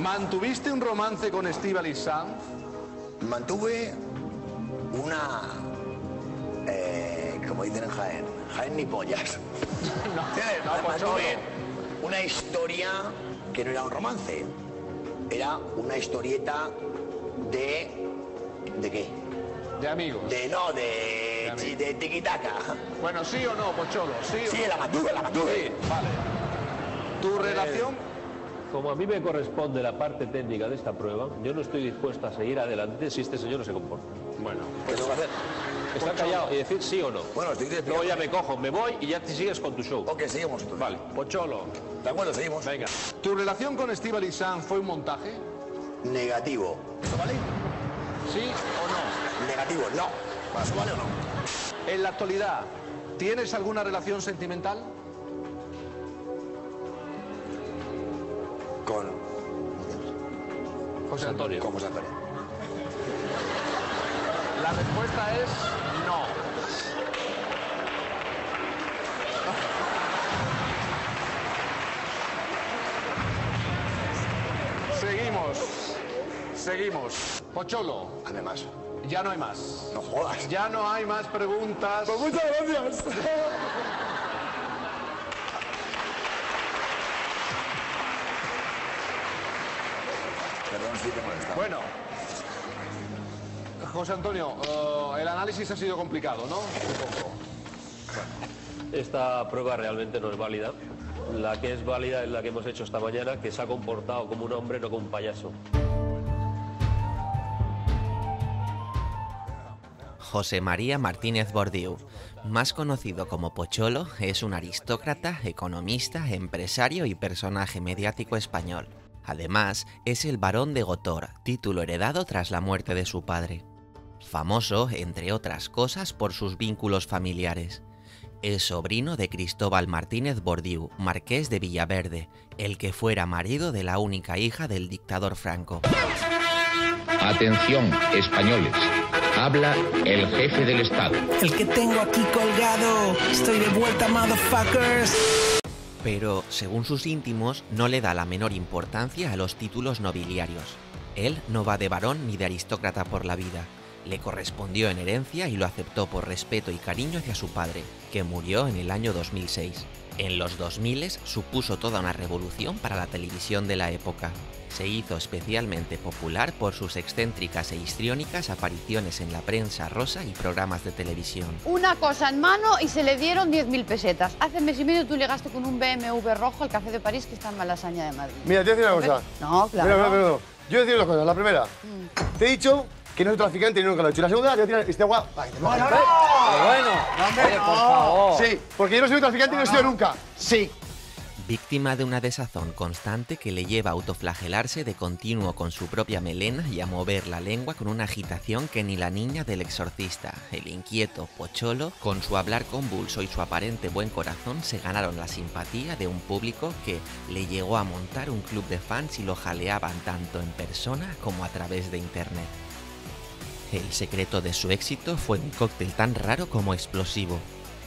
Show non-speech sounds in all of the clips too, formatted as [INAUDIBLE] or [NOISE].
¿Mantuviste un romance con Estíbaliz Sanz? Mantuve una. eh, como dicen en Jaén, Jaén ni pollas. [LAUGHS] No, pues Mantuve una historia que no era un romance. Era una historieta de. ¿De qué? De amigos. De no, de. amigos. de tiquitaca. Bueno, ¿sí o no, Pocholo? ¿Sí o Sí, no? la mantuve, la mantuve. Sí, vale. ¿Tu relación? Como a mí me corresponde la parte técnica de esta prueba, yo no estoy dispuesto a seguir adelante si este señor no se comporta. Bueno, ¿Qué tengo que hacer? Está callado y decir sí o no. Bueno, estoy explicando. Luego ya me cojo, me voy y ya te sigues con tu show. Ok, seguimos. tú. vale. Pocholo, De acuerdo, seguimos. venga. ¿Tu relación con Estíbaliz Sanz fue un montaje? Negativo. ¿Eso vale? ¿Sí o no? Negativo, no. ¿Eso vale o no? En la actualidad, ¿tienes alguna relación sentimental? José Antonio. Con José Antonio. La respuesta es no. Seguimos. Seguimos. Pocholo, Hazme más. ya no hay más. No jodas. Ya no hay más preguntas. muchas gracias. Molesta. Bueno. José Antonio, eh, el análisis ha sido complicado, ¿no? Un poco. Esta prueba realmente no es válida. La que es válida es la que hemos hecho esta mañana, que se ha comportado como un hombre, no como un payaso. José María Martínez Bordiú, más conocido como Pocholo, es un aristócrata, economista, empresario y personaje mediático español. Además, es el barón de Gotor, título heredado tras la muerte de su padre. Famoso, entre otras cosas, por sus vínculos familiares. Es sobrino de Cristóbal Martínez Bordiú, marqués de Villaverde, el que fuera marido de la única hija del dictador Franco. Atención, españoles. Habla el jefe del Estado. El que tengo aquí colgado. Estoy de vuelta, motherfuckers. Pero, según sus íntimos, no le da la menor importancia a los títulos nobiliarios. Él no va de varón ni de aristócrata por la vida. Le correspondió en herencia y lo aceptó por respeto y cariño hacia su padre, que murió en el año 2006. En los 2000 supuso toda una revolución para la televisión de la época. Se hizo especialmente popular por sus excéntricas e histriónicas apariciones en la prensa rosa y programas de televisión. Una cosa en mano y se le dieron 10.000 pesetas. Hace mes y medio tú llegaste con un BMW rojo al Café de París que está en Malasaña de Madrid. Mira, te voy a decir una cosa. No, claro. Mira, mira, mira, mira. Yo voy a decir dos cosas. La primera, Mm. te he dicho que no soy traficante y nunca lo he hecho. Y la segunda, te voy a tirar este agua. Ay, te me- Pero bueno, oye, por favor. Sí, porque yo no soy traficante y no he sido nunca. Sí. Víctima de una desazón constante que le lleva a autoflagelarse de continuo con su propia melena y a mover la lengua con una agitación que ni la niña del exorcista, el inquieto Pocholo, con su hablar convulso y su aparente buen corazón, se ganaron la simpatía de un público que le llegó a montar un club de fans y lo jaleaban tanto en persona como a través de internet. El secreto de su éxito fue un cóctel tan raro como explosivo.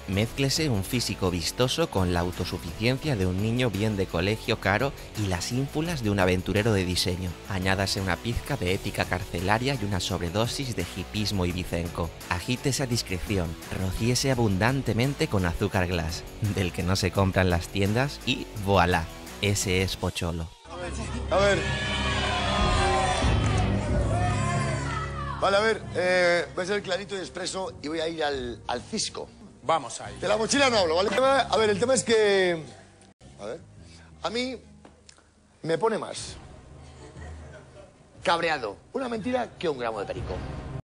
Mézclese un físico vistoso con la autosuficiencia de un niño bien de colegio caro y las ínfulas de un aventurero de diseño. Añádase una pizca de ética carcelaria y una sobredosis de hipismo y bicenco. Agítese a discreción, rocíese abundantemente con azúcar glass, del que no se compra en las tiendas y voilà, ese es Pocholo. A ver. Vale, a ver, eh, voy a ser clarito y expreso y voy a ir al, al cisco. Vamos ahí. De la mochila no hablo, ¿vale? A ver, el tema es que... A ver. A mí me pone más cabreado una mentira que un gramo de perico.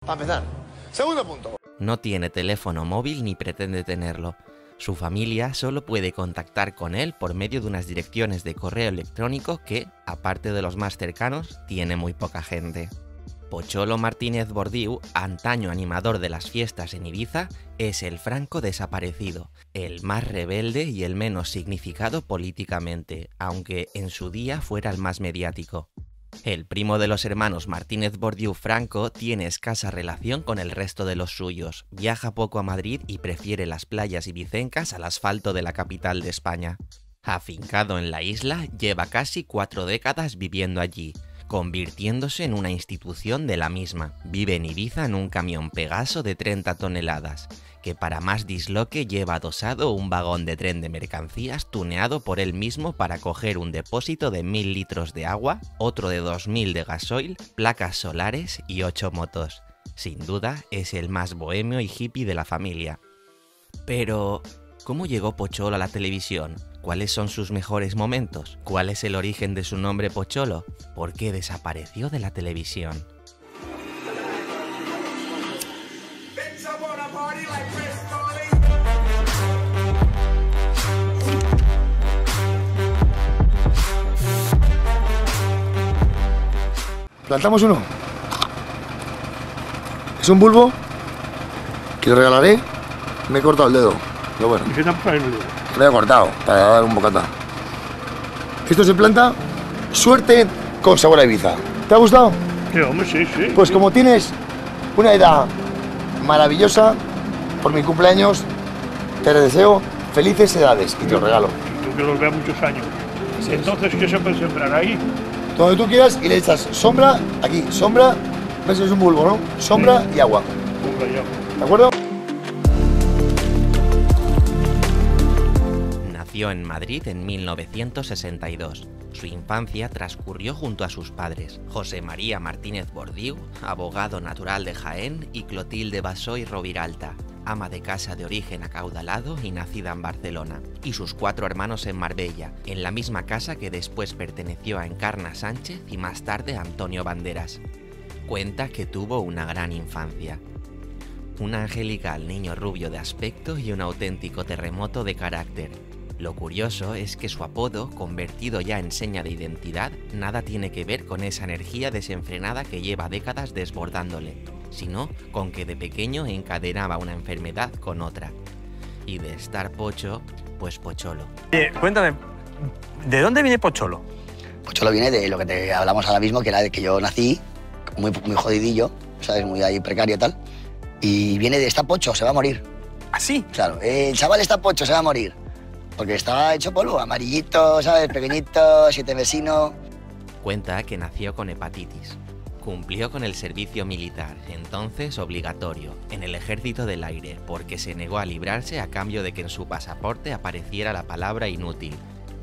Para empezar. Segundo punto. No tiene teléfono móvil ni pretende tenerlo. Su familia solo puede contactar con él por medio de unas direcciones de correo electrónico que, aparte de los más cercanos, tiene muy poca gente. Pocholo Martínez Bordiú, antaño animador de las fiestas en Ibiza, es el franco desaparecido, el más rebelde y el menos significado políticamente, aunque en su día fuera el más mediático. El primo de los hermanos Martínez Bordiú Franco tiene escasa relación con el resto de los suyos, viaja poco a Madrid y prefiere las playas ibicencas al asfalto de la capital de España. Afincado en la isla, lleva casi cuatro décadas viviendo allí, convirtiéndose en una institución de la misma. Vive en Ibiza en un camión Pegaso de 30 toneladas, que para más disloque lleva adosado un vagón de tren de mercancías tuneado por él mismo para coger un depósito de 1000 litros de agua, otro de 2000 de gasoil, placas solares y 8 motos. Sin duda es el más bohemio y hippie de la familia. Pero, ¿cómo llegó Pocholo a la televisión? ¿Cuáles son sus mejores momentos? ¿Cuál es el origen de su nombre Pocholo? ¿Por qué desapareció de la televisión? Plantamos uno. Es un bulbo que le regalaré. Me he cortado el dedo. Pero bueno. ¿Y? Me he cortado para dar un bocata. Esto se planta suerte con sabor a Ibiza. ¿Te ha gustado? Sí, hombre, sí, sí. Pues como tienes una edad maravillosa, por mi cumpleaños, te deseo felices edades y te lo regalo. Yo que los vea muchos años. Entonces, ¿qué se puede sembrar ahí? Donde tú quieras y le echas sombra, aquí, sombra, ves es un bulbo, ¿no? Sombra y agua. Ponga ya. ¿De acuerdo? En Madrid en 1962. Su infancia transcurrió junto a sus padres, José María Martínez Bordiú, abogado natural de Jaén, y Clotilde Basoy Roviralta, ama de casa de origen acaudalado y nacida en Barcelona, y sus cuatro hermanos en Marbella, en la misma casa que después perteneció a Encarna Sánchez y más tarde a Antonio Banderas. Cuenta que tuvo una gran infancia. Un angelical niño rubio de aspecto y un auténtico terremoto de carácter. Lo curioso es que su apodo, convertido ya en seña de identidad, nada tiene que ver con esa energía desenfrenada que lleva décadas desbordándole, sino con que de pequeño encadenaba una enfermedad con otra. Y de estar pocho, pues pocholo. Oye, cuéntame, ¿de dónde viene Pocholo? Pocholo viene de lo que te hablamos ahora mismo, que era de que yo nací muy, muy jodidillo, ¿sabes? Muy ahí precario y tal. Y viene de está pocho, se va a morir. ¿Así? Claro, el chaval está pocho, se va a morir. Porque estaba hecho polvo, amarillito, ¿sabes? Pequeñito, siete vecino. Cuenta que nació con hepatitis. Cumplió con el servicio militar, entonces obligatorio, en el ejército del aire, porque se negó a librarse a cambio de que en su pasaporte apareciera la palabra inútil.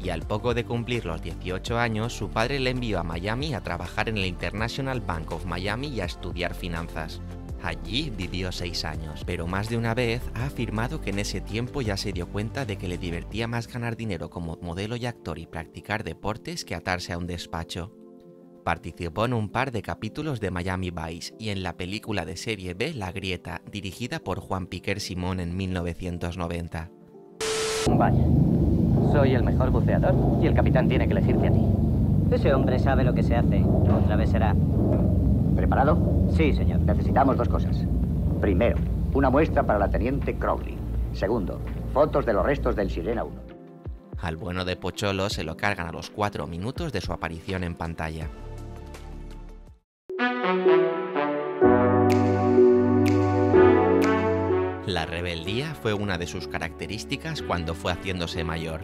Y al poco de cumplir los 18 años, su padre le envió a Miami a trabajar en el International Bank of Miami y a estudiar finanzas. Allí vivió seis años, pero más de una vez ha afirmado que en ese tiempo ya se dio cuenta de que le divertía más ganar dinero como modelo y actor y practicar deportes que atarse a un despacho. Participó en un par de capítulos de Miami Vice y en la película de serie B La Grieta, dirigida por Juan Piquer Simón en 1990. Vaya, soy el mejor buceador y el capitán tiene que elegirte a ti. Ese hombre sabe lo que se hace. Otra vez será. ¿Preparado? Sí, señor. Necesitamos dos cosas. Primero, una muestra para la teniente Crowley. Segundo, fotos de los restos del Sirena 1. Al bueno de Pocholo se lo cargan a los cuatro minutos de su aparición en pantalla. La rebeldía fue una de sus características cuando fue haciéndose mayor.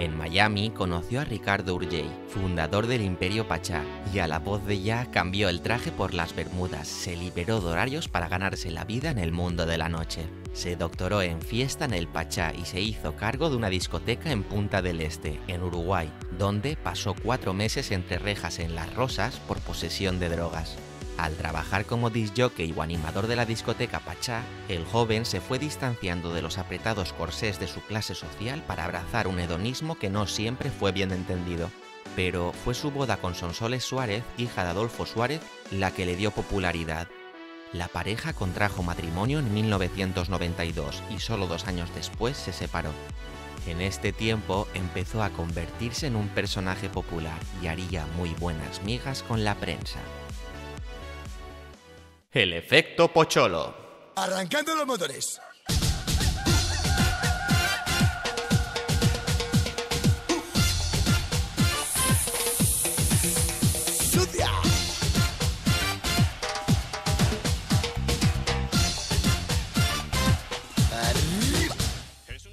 En Miami conoció a Ricardo Urgey, fundador del Imperio Pachá, y a la voz de ya cambió el traje por las bermudas, se liberó de horarios para ganarse la vida en el mundo de la noche. Se doctoró en fiesta en el Pachá y se hizo cargo de una discoteca en Punta del Este, en Uruguay, donde pasó cuatro meses entre rejas en Las Rosas por posesión de drogas. Al trabajar como disjockey o animador de la discoteca Pachá, el joven se fue distanciando de los apretados corsés de su clase social para abrazar un hedonismo que no siempre fue bien entendido. Pero fue su boda con Sonsoles Suárez, hija de Adolfo Suárez, la que le dio popularidad. La pareja contrajo matrimonio en 1992 y solo dos años después se separó. En este tiempo empezó a convertirse en un personaje popular y haría muy buenas migas con la prensa. El efecto Pocholo. Arrancando los motores.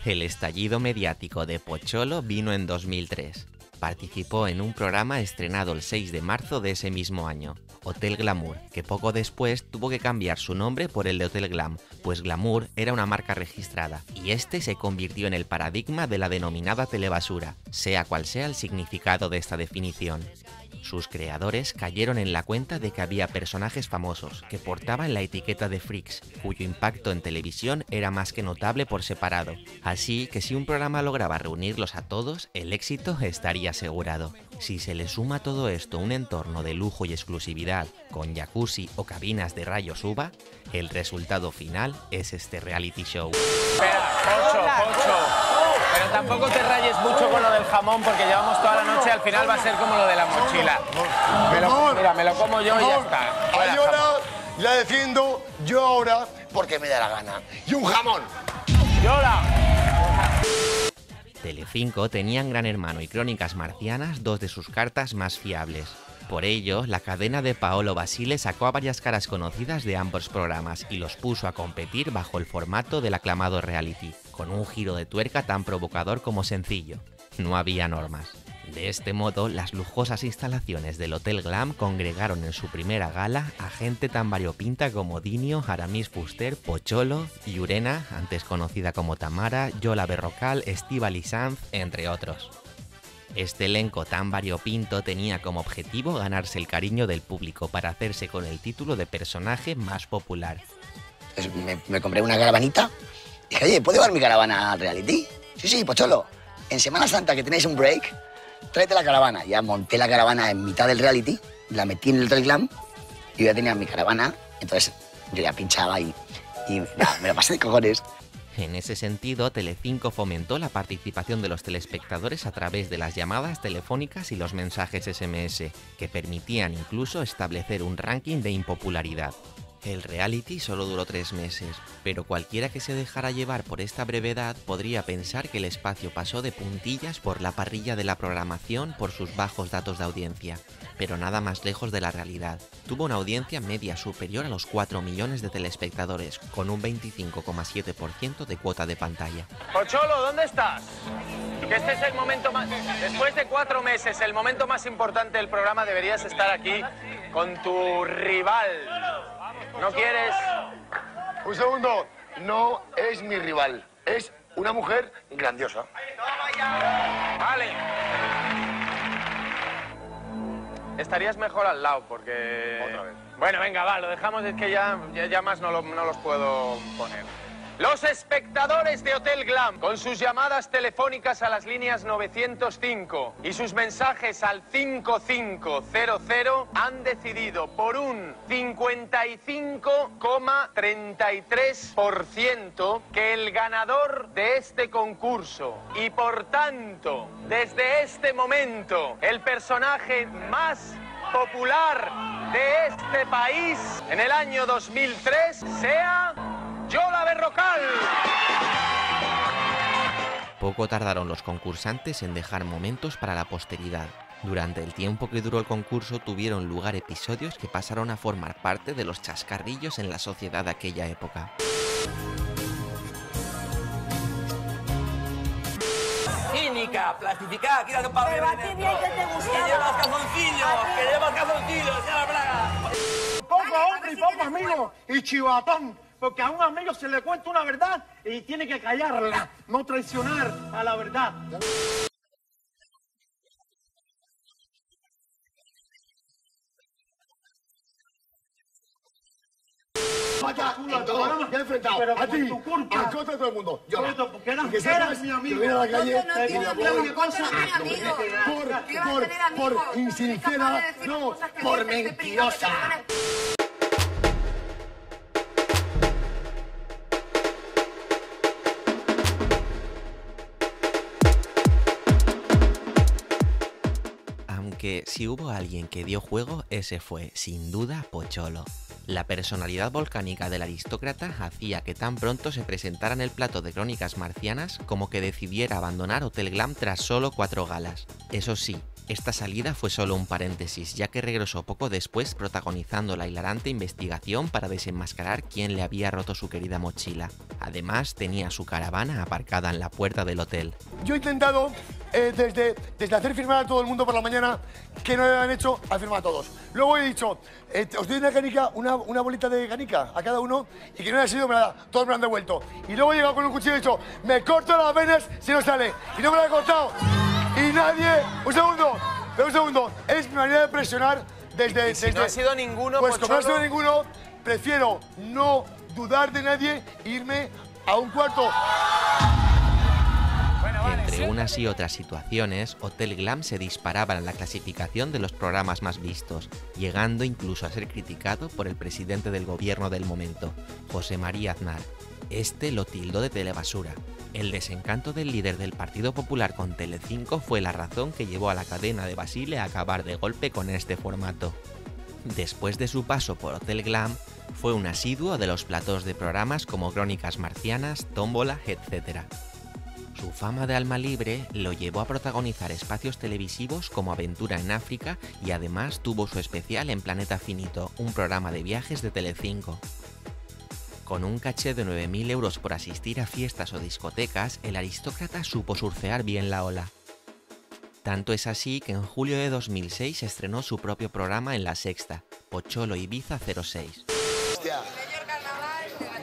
El estallido mediático de Pocholo vino en 2003. Participó en un programa estrenado el 6 de marzo de ese mismo año, Hotel Glamour, que poco después tuvo que cambiar su nombre por el de Hotel Glam, pues Glamour era una marca registrada, y este se convirtió en el paradigma de la denominada telebasura, sea cual sea el significado de esta definición. Sus creadores cayeron en la cuenta de que había personajes famosos que portaban la etiqueta de freaks, cuyo impacto en televisión era más que notable por separado. Así que si un programa lograba reunirlos a todos, el éxito estaría asegurado. Si se le suma todo esto un entorno de lujo y exclusividad, con jacuzzi o cabinas de rayos UVA, el resultado final es este reality show. Pero tampoco te rayes mucho con lo del jamón porque llevamos toda la noche y al final va a ser como lo de la mochila. Me lo- mira, me lo como yo y ya está. Fuera, Hay hora, la defiendo yo ahora porque me da la gana. Y un jamón. ¡Yola! Telecinco tenían Gran Hermano y Crónicas Marcianas dos de sus cartas más fiables. Por ello, la cadena de Paolo Basile sacó a varias caras conocidas de ambos programas y los puso a competir bajo el formato del aclamado reality, con un giro de tuerca tan provocador como sencillo. No había normas. De este modo, las lujosas instalaciones del Hotel Glam congregaron en su primera gala a gente tan variopinta como Dinio, Aramis Fuster, Pocholo, Yurena, antes conocida como Tamara, Yola Berrocal, Estíbal Sanz, entre otros. Este elenco tan variopinto tenía como objetivo ganarse el cariño del público para hacerse con el título de personaje más popular. Me, compré una caravanita. Dije, oye, ¿puedo llevar mi caravana al reality? Sí, sí, Pocholo. En Semana Santa que tenéis un break, tráete la caravana. Ya monté la caravana en mitad del reality, la metí en el Glam y ya tenía mi caravana. Entonces yo ya pinchaba y, y me lo pasé de cojones. En ese sentido, Telecinco fomentó la participación de los telespectadores a través de las llamadas telefónicas y los mensajes SMS, que permitían incluso establecer un ranking de impopularidad. El reality solo duró tres meses, pero cualquiera que se dejara llevar por esta brevedad podría pensar que el espacio pasó de puntillas por la parrilla de la programación por sus bajos datos de audiencia, pero nada más lejos de la realidad. Tuvo una audiencia media superior a los 4 millones de telespectadores, con un 25,7% de cuota de pantalla. Pocholo, ¿dónde estás? Que este es el momento más... Después de cuatro meses, el momento más importante del programa, deberías estar aquí con tu rival. ¿No quieres? Un segundo. No es mi rival. Es una mujer grandiosa. Vale. Estarías mejor al lado porque... Otra vez. Bueno, venga, va, lo dejamos, es que ya, ya, ya más no, lo- no los puedo poner. Los espectadores de Hotel Glam, con sus llamadas telefónicas a las líneas 905 y sus mensajes al 5500, han decidido por un 55,33% que el ganador de este concurso. Y por tanto, desde este momento, el personaje más popular de este país en el año 2003 sea Yola Berrocal. Poco tardaron los concursantes en dejar momentos para la posteridad. Durante el tiempo que duró el concurso tuvieron lugar episodios que pasaron a formar parte de los chascarrillos en la sociedad de aquella época. Cínica, plastificada, quítate para Pero a ti bien que te gustaba. Que llevas calzoncillos, que llevas calzoncillos, ya la braga. Poco hombre y poco amigo y chivatón. Porque a un amigo se le cuenta una verdad y tiene que callarla, no traicionar a la verdad. Ya enfrentado Pero a por ti, tu culpa. a de todo el mundo. Yo porque eras- que eras mi amigo. que la calle no no por, no, por mentirosa. Si hubo alguien que dio juego, ese fue, sin duda, Pocholo. La personalidad volcánica del aristócrata hacía que tan pronto se presentara en el plato de crónicas marcianas como que decidiera abandonar Hotel Glam tras solo cuatro galas. Eso sí, Esta salida fue solo un paréntesis, ya que regresó poco después protagonizando la hilarante investigación para desenmascarar quién le había roto su querida mochila. Además, tenía su caravana aparcada en la puerta del hotel. Yo he intentado, eh, desde, desde hacer firmar a todo el mundo por la mañana, que no le han hecho, a firmar a todos. Luego he dicho, eh, os doy una canica, una, una bolita de canica a cada uno, y que no haya sido, me la todos me la han devuelto. Y luego he llegado con un cuchillo y he dicho, me corto las venas si no sale. Y no me la he cortado. Y nadie, un segundo, un segundo, es mi manera de presionar desde... Y si desde no ha sido ninguno, Pues como no ha sido ninguno, prefiero no dudar de nadie e irme a un cuarto. Entre unas y otras situaciones, Hotel Glam se disparaba en la clasificación de los programas más vistos, llegando incluso a ser criticado por el presidente del gobierno del momento, José María Aznar. Este lo tildó de telebasura. El desencanto del líder del Partido Popular con Telecinco fue la razón que llevó a la cadena de Basile a acabar de golpe con este formato. Después de su paso por Hotel Glam, fue un asiduo de los platós de programas como Crónicas Marcianas, Tómbola, etc. Su fama de alma libre lo llevó a protagonizar espacios televisivos como Aventura en África y además tuvo su especial en Planeta Finito, un programa de viajes de Telecinco. Con un caché de 9.000 euros por asistir a fiestas o discotecas, el aristócrata supo surfear bien la ola. Tanto es así que en julio de 2006 estrenó su propio programa en La Sexta, Pocholo Ibiza 06. Hostia.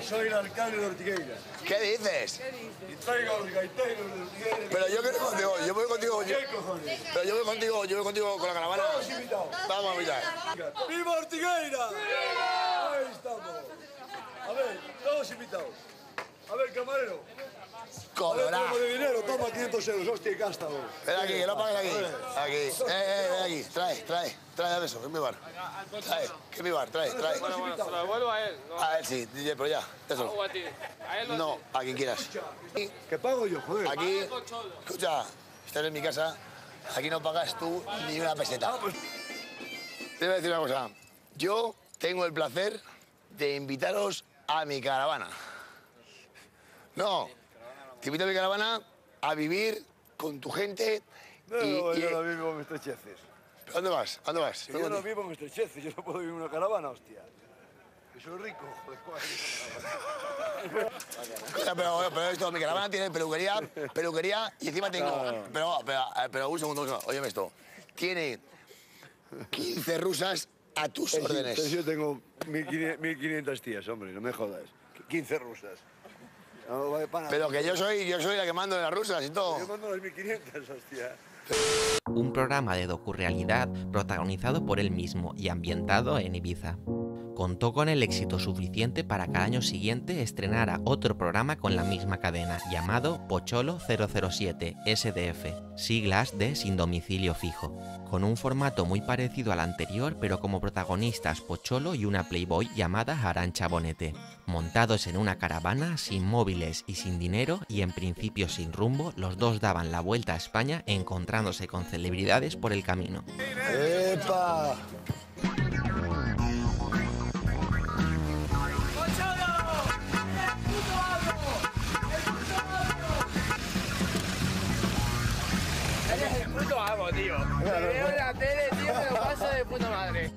Soy el alcalde de Ortigueira. ¿Qué dices? Y traigo a los gaiteros de Ortigueira. Pero yo quiero contigo, yo voy contigo. yo- ¿Qué cojones? Pero yo voy contigo, yo voy contigo con la caravana. Vamos a mirar. ¡Viva Ortigueira! Ahí estamos. A ver, todos invitados. A ver, camarero. Ver, como de dinero, toma 500 euros, hostia, y gástalo. Ven aquí, que no pagues aquí. Aquí. Eh, eh, ven aquí. Trae, trae. Trae, dame eso, que es mi bar. Trae, que es mi bar, trae, trae. Bueno, bueno, se lo devuelvo a él. No, A él sí, DJ, pero ya, eso. o a ti. A él lo No, a quien quieras. ¿Qué pago yo, joder? Aquí, escucha, estás en mi casa, aquí no pagas tú ni una peseta. Te voy a decir una cosa. Yo tengo el placer de invitaros a mi caravana. No, te invito a mi caravana a vivir con tu gente No, y... no, y- yo no vivo en estrecheces. ¿A ¿Dónde vas? ¿A ¿Dónde vas? Yo no vivo en estrecheces, yo no puedo vivir en una caravana, hostia. Que soy rico, joder, pero, pero esto, mi caravana tiene peluquería, peluquería y encima tengo... No. Pero, pero, pero un segundo, un segundo, óyeme esto. Tiene 15 rusas a tus Pues órdenes. pues yo tengo 1500 1500 tías, hombre, no me jodas. 15 rusas. No, vale, pana. Pero que yo soy, yo soy la que mando de las rusas y todo. Yo mando las 1500, hostia. un programa de docurrealidad protagonizado por él mismo y ambientado en Ibiza. Contó con el éxito suficiente para que al año siguiente estrenara otro programa con la misma cadena, llamado Pocholo 007 SDF, siglas de Sin Domicilio Fijo, con un formato muy parecido al anterior, pero como protagonistas Pocholo y una Playboy llamada Arancha Bonete, montados en una caravana, sin móviles y sin dinero, y en principio sin rumbo, los dos daban la vuelta a España encontrándose con celebridades por el camino. ¡Epa! Tío. Te veo en la tele, tío, me lo paso de puta madre.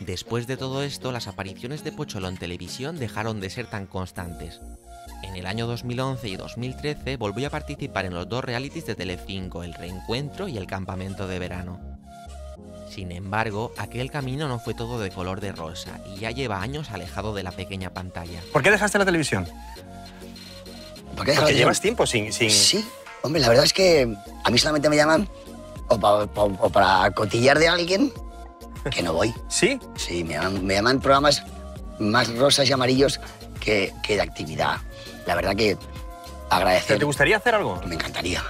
Después de todo esto, las apariciones de Pocholo en televisión dejaron de ser tan constantes. En el año 2011 y 2013 volvió a participar en los dos realities de Telecinco, El Reencuentro y El Campamento de Verano. Sin embargo, aquel camino no fue todo de color de rosa y ya lleva años alejado de la pequeña pantalla. ¿Por qué dejaste la televisión? ¿Por qué Porque llevas tiempo sin... sin... Sí, hombre, la verdad es que a mí solamente me llaman o, pa- pa- o para cotillar de alguien que no voy. [LAUGHS] ¿Sí? Sí, me llaman, me llaman programas más rosas y amarillos que, que de actividad. La verdad que agradecer. ¿Te gustaría hacer algo? Me encantaría.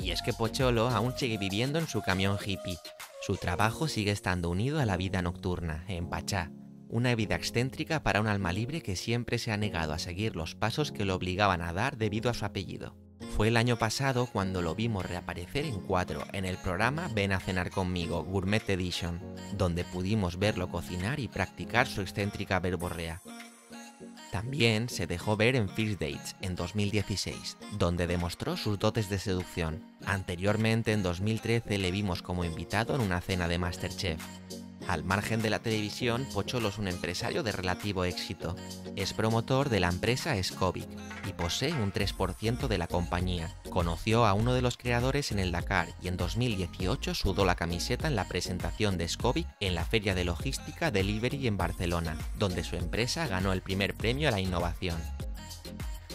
Y es que Pocholo aún sigue viviendo en su camión hippie. Su trabajo sigue estando unido a la vida nocturna, en Pachá. Una vida excéntrica para un alma libre que siempre se ha negado a seguir los pasos que lo obligaban a dar debido a su apellido. Fue el año pasado cuando lo vimos reaparecer en cuatro en el programa Ven a cenar conmigo, Gourmet Edition, donde pudimos verlo cocinar y practicar su excéntrica verborrea. También se dejó ver en First Dates en 2016, donde demostró sus dotes de seducción. Anteriormente, en 2013, le vimos como invitado en una cena de Masterchef. Al margen de la televisión, Pocholo es un empresario de relativo éxito. Es promotor de la empresa Scovic y posee un 3% de la compañía. Conoció a uno de los creadores en el Dakar y en 2018 sudó la camiseta en la presentación de Scovic en la Feria de Logística Delivery en Barcelona, donde su empresa ganó el primer premio a la innovación.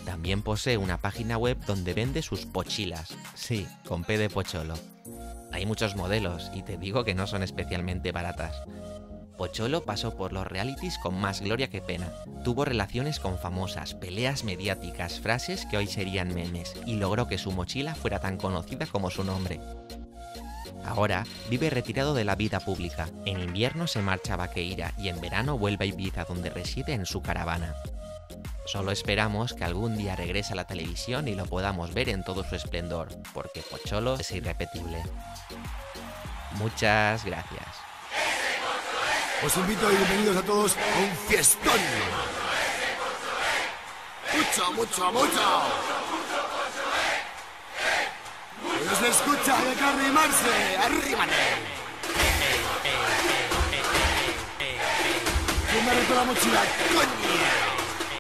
También posee una página web donde vende sus pochilas. Sí, con P de Pocholo. Hay muchos modelos y te digo que no son especialmente baratas. Pocholo pasó por los realities con más gloria que pena. Tuvo relaciones con famosas, peleas mediáticas, frases que hoy serían memes y logró que su mochila fuera tan conocida como su nombre. Ahora vive retirado de la vida pública. En invierno se marcha a Vaqueira y en verano vuelve a Ibiza donde reside en su caravana. Solo esperamos que algún día regrese a la televisión y lo podamos ver en todo su esplendor, porque Pocholo es irrepetible. Muchas gracias. Os invito y bienvenidos a todos a un fiestón. Mucho, mucho, mucho. No se escucha, hay que arrimarse, arrímate. ¿Quién me la mochila? ¡Coño!